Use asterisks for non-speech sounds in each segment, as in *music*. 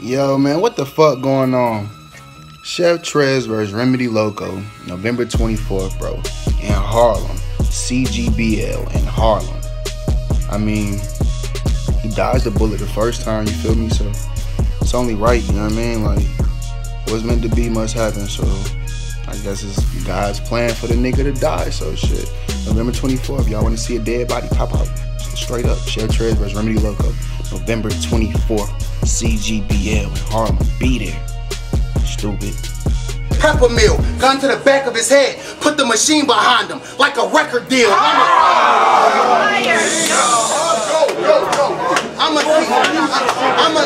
Yo, man, what the fuck going on? Chef Trez versus Remedy Loko, November 24th, bro, in Harlem. CGBL in Harlem. I mean, he dodged the bullet the first time, you feel me? So it's only right, you know what I mean? Like, what's meant to be must happen, so I guess it's God's plan for the nigga to die, so shit. November 24th, y'all wanna see a dead body pop out. Straight up, Chef Trez versus Remedy Loko, November 24th. CGBL in Harlem. Be there. Stupid. Pepper mill, gun to the back of his head, put the machine behind him like a record deal. I'm a, I'm a keep, I'm a,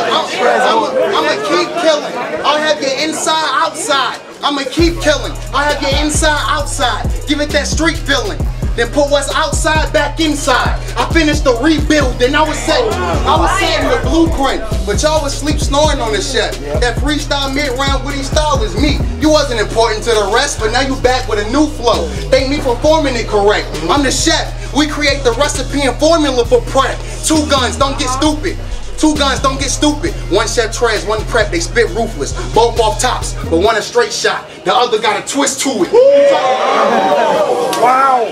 I'm a, keep killing. I'll have your inside outside. I'm a keep killing. I'll have your inside outside. Give it that street feeling then put what's outside back inside. I finished the rebuild, then I was setting, I was setting the blueprint. But y'all was sleep snoring on the chef. That freestyle mid-round witty style is me. You wasn't important to the rest, but now you back with a new flow. Thank me for forming it correct. I'm the chef. We create the recipe and formula for prep. Two guns, don't get stupid. Two guns don't get stupid. One chef Trez, one prep, they spit ruthless. Both off tops, but one a straight shot. The other got a twist to it. Wow.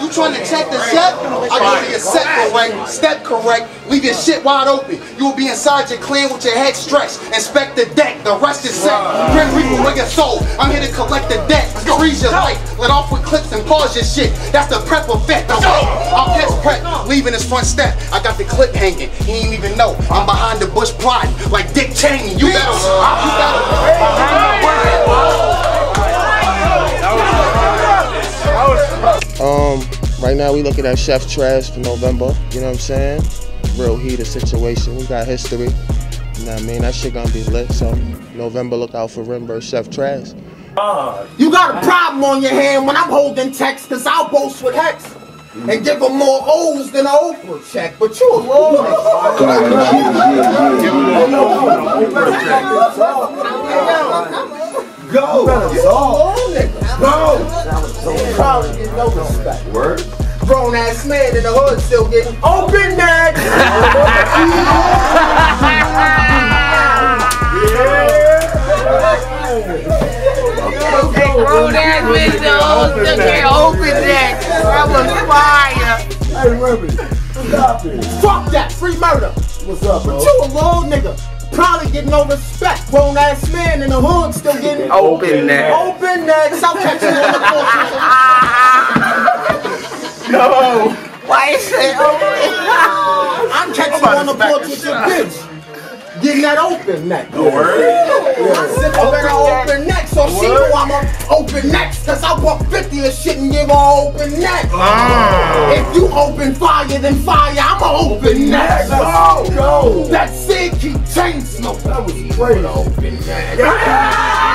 You trying to check the chef? I give you your set correct, step correct, leave your shit wide open. You will be inside your clan with your head stretched. Inspect the deck, the rest is set. Grim Reaper with your soul. I'm here to collect the debt. Freeze your life, let off with clips and pause your shit. That's the prep effect. I'm catch prep, leaving his front step. I got the clip hanging, he ain't even know. I'm behind the bush plotting like Dick Cheney. You better, you better. Right now we looking at Chef Trash for November. You know what I'm saying? Real heated situation. We got history. You know what I mean? That shit gonna be lit. So November, look out for Rimber, Chef Trez. You got a problem on your hand when I'm holding text, cause I'll boast with Hex and give them more O's than an Oprah check. But you a little Go. Go. Probably get no respect. Word. Grown ass man in the hood still getting open neck. *laughs* Grown ass man in the hood still getting open neck. That was fire. Hey, Remy, stop it. Fuck that, free murder. What's up, bro? But you a little nigga. Probably getting no respect. Grown ass man in the hood still getting open neck. Open neck. Stop catching on the porch. Why is it open? *laughs* I'm catching on the porch with your bitch. Getting that open neck. No word. Yeah. Sip up in an open neck, so she know I'm a open neck. Cause I walk 50 of shit and give her open neck. Ah. If you open fire, then fire, I'm a open neck. Go, go. That shit keep changing. No, that was great open neck. Yeah.